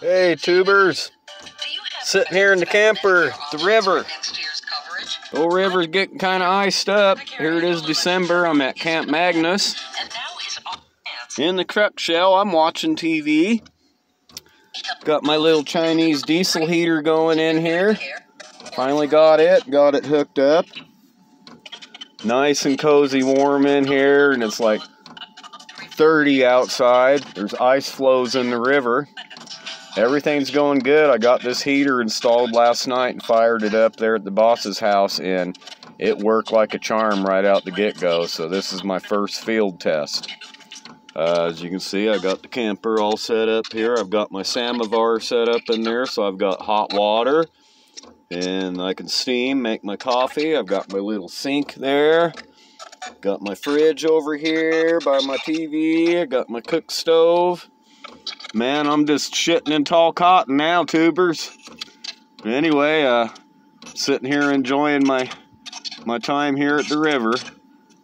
Hey, tubers. Sitting here in the camper, the river. Old river's getting kind of iced up. Here it is December. I'm at Camp Magnus. In the truck shell, I'm watching TV. Got my little Chinese diesel heater going in here. Finally got it, got it hooked up. Nice and cozy warm in here, and it's like 30 outside. There's ice flows in the river. Everything's going good. I got this heater installed last night and fired it up there at the boss's house, and it worked like a charm right out the get-go. So this is my first field test. Uh, as you can see, I got the camper all set up here. I've got my samovar set up in there, so I've got hot water, and I can steam, make my coffee. I've got my little sink there. Got my fridge over here by my TV. I got my cook stove. Man, I'm just shitting in tall cotton now, tubers. Anyway, uh, sitting here enjoying my my time here at the river.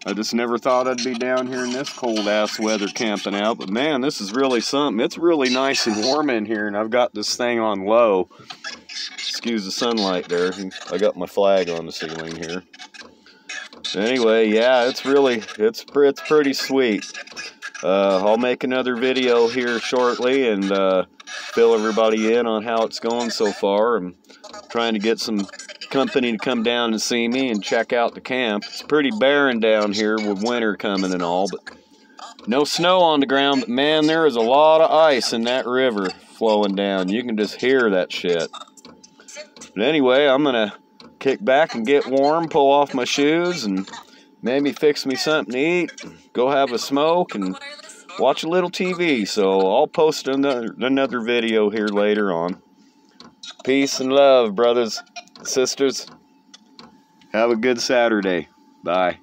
I just never thought I'd be down here in this cold ass weather camping out, but man, this is really something. It's really nice and warm in here, and I've got this thing on low. Excuse the sunlight there. I got my flag on the ceiling here. Anyway, yeah, it's really it's it's pretty sweet. Uh, I'll make another video here shortly and uh, fill everybody in on how it's going so far. I'm trying to get some company to come down and see me and check out the camp. It's pretty barren down here with winter coming and all, but no snow on the ground. But man, there is a lot of ice in that river flowing down. You can just hear that shit. But anyway, I'm going to kick back and get warm, pull off my shoes, and maybe fix me something to eat, go have a smoke, and watch a little TV. So I'll post another, another video here later on. Peace and love, brothers, sisters. Have a good Saturday. Bye.